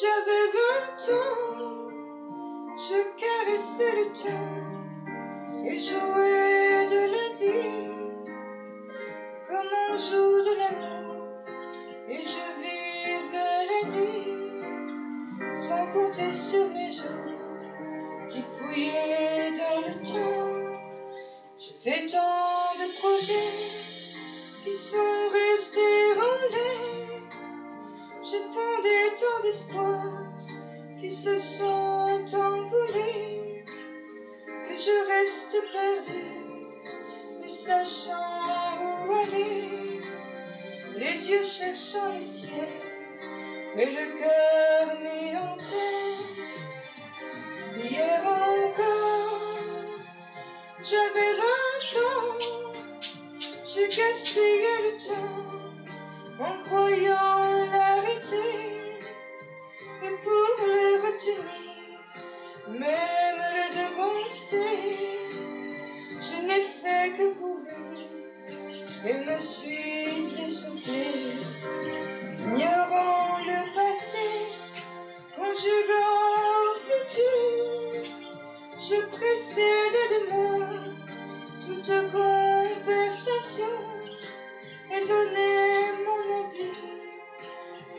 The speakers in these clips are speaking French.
J'avais vingt ans, je caressais le temps et jouais de la vie comme on joue de l'amour et je vivais la nuit sans compter sur mes jours qui fouillaient dans le temps. J'ai fait tant de projets qui sont restés en l'air. Fondé tant d'espoirs qui se sont envolés que je reste perdu, ne sachant où aller, les yeux cherchant le ciel, mais le cœur en terre. Hier encore, j'avais vingt ans, j'ai gaspillé le temps en croyant l'arrêter. Et pour le retenir, même le devancer, je n'ai fait que courir et me suis essoufflé, ignorant le passé, conjuguant le futur. Je précédais de moi toute conversation et donnais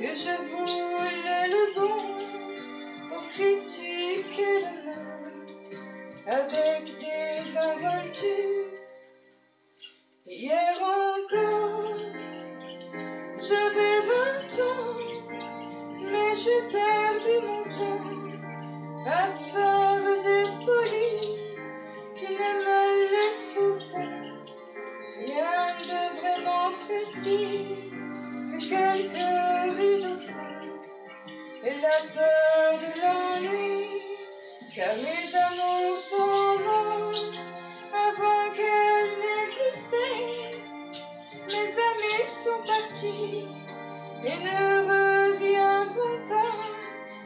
que je voulais le bon pour critiquer le mal avec des involtures. Hier encore, j'avais vingt ans, mais j'ai perdu mon temps à faire des folies qui ne me laissent fond rien de vraiment précis que fous et la peur de l'ennui, car mes amours sont mortes avant qu'elles n'existaient. Mes amis sont partis et ne reviendront pas.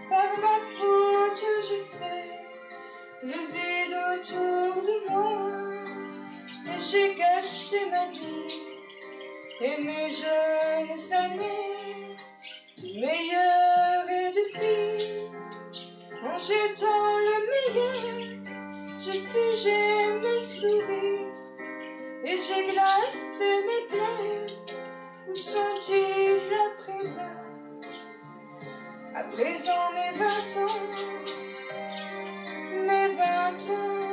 Par ma faute, j'ai fait le vide autour de moi et j'ai gâché ma vie et mes jeunes années, du jetant le meilleur, j'ai figé mes sourires et j'ai glacé mes pleurs. Où sont-ils à présent? À présent mes vingt ans, mes vingt ans.